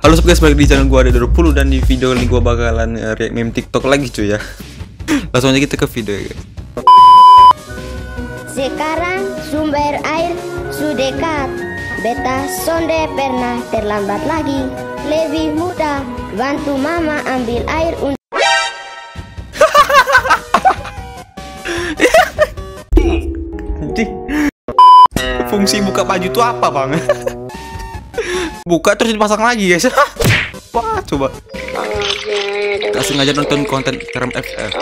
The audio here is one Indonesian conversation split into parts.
Halo sobat guys, balik di channel gua ada 20 dan di video ini gua bakalan uh, react meme TikTok lagi cuy ya. Langsung aja kita ke video ya guys. Sekarang sumber air sudah dekat. Beta sonde pernah terlambat lagi. Lebih mudah bantu mama ambil air untuk. Fungsi buka baju itu apa bang? buka terus dipasang lagi guys. Wah coba. Gak sengaja nonton konten Karam FF.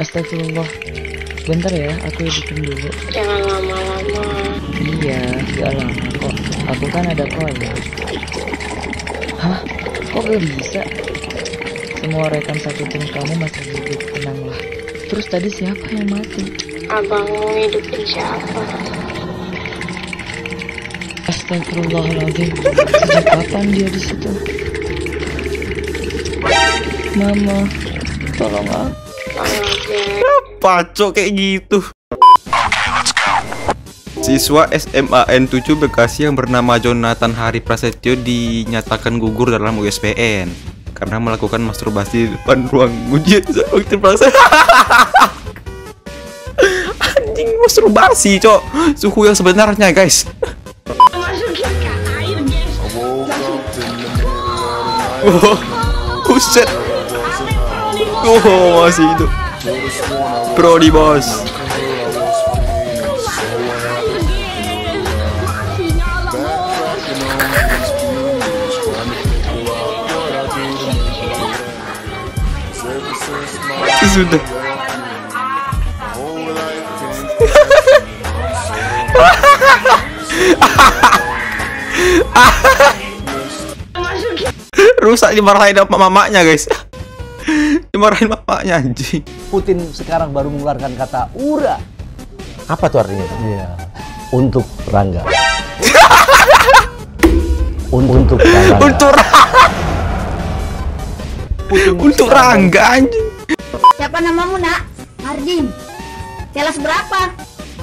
Astagfirullah Bentar ya, aku editin dulu jangan lama-lama. Iya, gak lama kok Aku kan ada koin Hah? Kok gak bisa? Semua rekan satu tim kamu masih hidup, tenanglah Terus tadi siapa yang mati? Abangmu hidupin siapa? Astagfirullahaladzim Sejak kapan dia di situ? Mama, tolong aku Tolong aja. Paco kayak gitu. Siswa SMAN 7 Bekasi yang bernama Jonathan Hari Prasetyo dinyatakan gugur dalam USPN karena melakukan masturbasi di depan ruang ujian waktu. Anjing masturbasi, cok. Suhu yang sebenarnya, guys. Oh, oh shit! Oh, mas pro Proli boss! Zuda! Rusak dimarahin sama mamanya guys. dimarahin mamanya anjing. Putin sekarang baru mengeluarkan kata ura. Apa tuh artinya? Iya. Untuk Rangga. Un- untuk Rangga. Untuk untuk Rangga anjing. Siapa namamu nak? Marjin. Kelas berapa?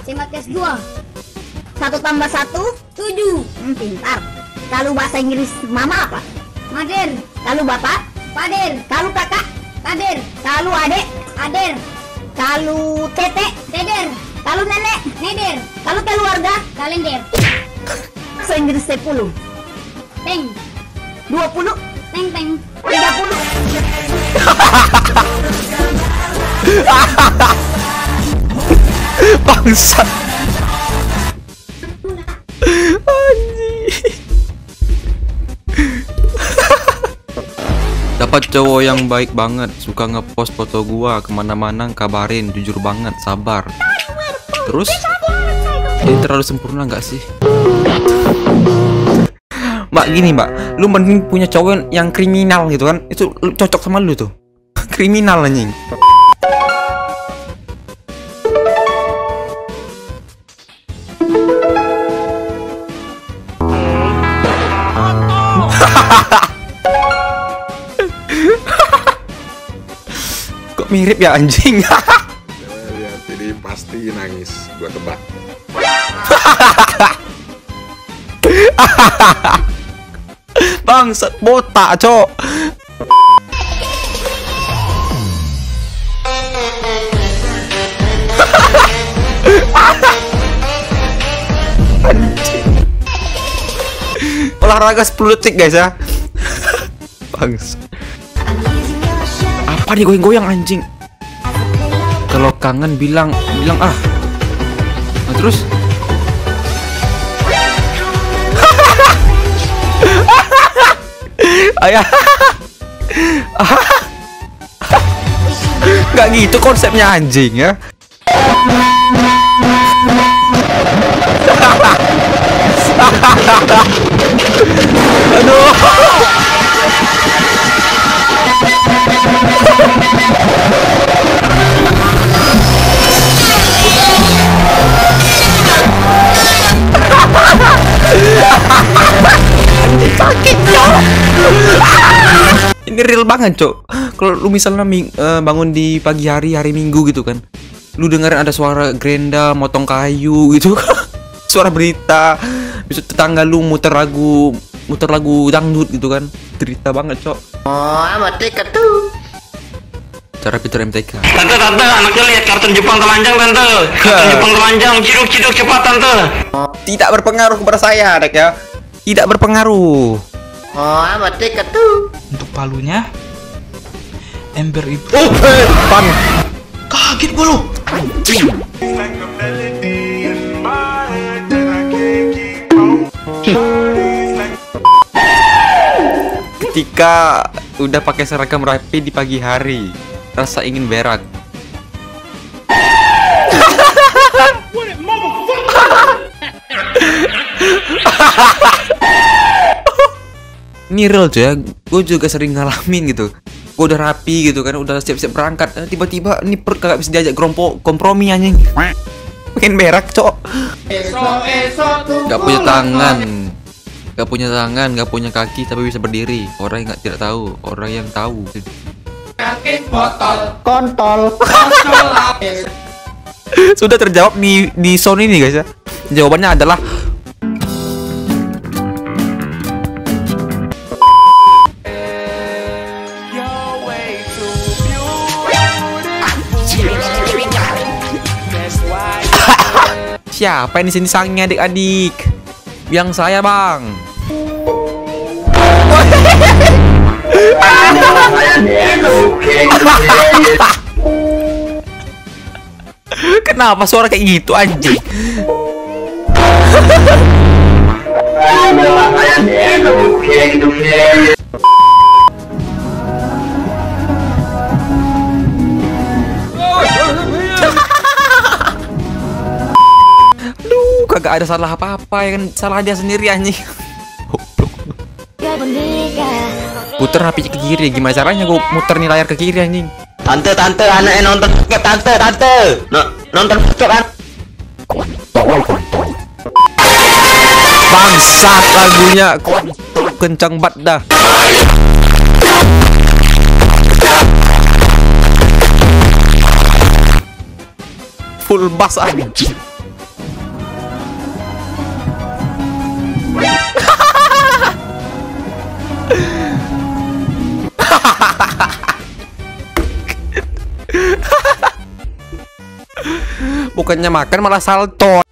SMA kelas 2 Satu tambah satu, tujuh hmm, Pintar Kalau bahasa Inggris mama apa? Mader Kalau bapak? Pader Kalau kakak? Kader Kalau adik? Ader Kalau tete? Deder Kalau nenek? Neder Kalau keluarga? Kalender Bahasa Inggris 10 Teng 20 Teng teng 30 Bangsat. Anjing. Dapat cowok yang baik banget, suka ngepost foto gua ke mana-mana kabarin, jujur banget, sabar. Terus, ini terlalu sempurna nggak sih? Mbak gini mbak, lu mending punya cowok yang kriminal gitu kan? Itu cocok sama lu tuh. kriminal anjing. Mirip ya anjing? lihat ini pasti nangis gua tebak Bangsat botak, cok. Olahraga 10 detik guys ya. Bangsat. Apa digoyang-goyang anjing? Kalau kangen bilang bilang ah. Nah, terus Ayah. Gak gitu konsepnya anjing ya. Sakit, cok. Ini real banget, cok. Kalau lu misalnya eh, bangun di pagi hari hari Minggu gitu kan. Lu dengerin ada suara gerenda motong kayu gitu. suara berita. Bisa tetangga lu muter lagu muter lagu dangdut gitu kan cerita banget cok Oh, amat tiket tuh. Cara Peter MTK Tante, tante, anaknya lihat kartun Jepang telanjang, tante. Kartun Jepang telanjang, ciduk, ciduk, cepat, tante. tidak berpengaruh kepada saya anak ya. Tidak berpengaruh. Oh, amat tiket tuh. Untuk palunya ember itu. Oh eh, pan. Kaget gue lu. Ketika udah pakai seragam rapi di pagi hari rasa ingin berak ini real cuy ya. Gue juga sering ngalamin gitu. Gue udah rapi gitu kan udah siap-siap berangkat. Eh, tiba-tiba ini perut kagak bisa diajak grompo kompromi anjing. Pengen berak cok. Gak punya tangan. Gak punya tangan, gak punya kaki tapi bisa berdiri. Orang yang gak tidak tahu, orang yang tahu Kontol. Sudah terjawab di, di sound ini guys ya Jawabannya adalah Siapa yang di sini sangnya adik-adik? Yang saya bang. Kenapa suara kayak gitu anjing? Aduh, kagak ada salah apa-apa ya kan salah dia sendiri anjing. Puter HP ke kiri, gimana caranya gue muter nih layar ke kiri anjing? Tante, tante, anaknya nonton bokep, tante, tante. No, nonton bokep kan? Bangsat lagunya kencang banget dah. Full bass anjing. Bukannya makan malah salto.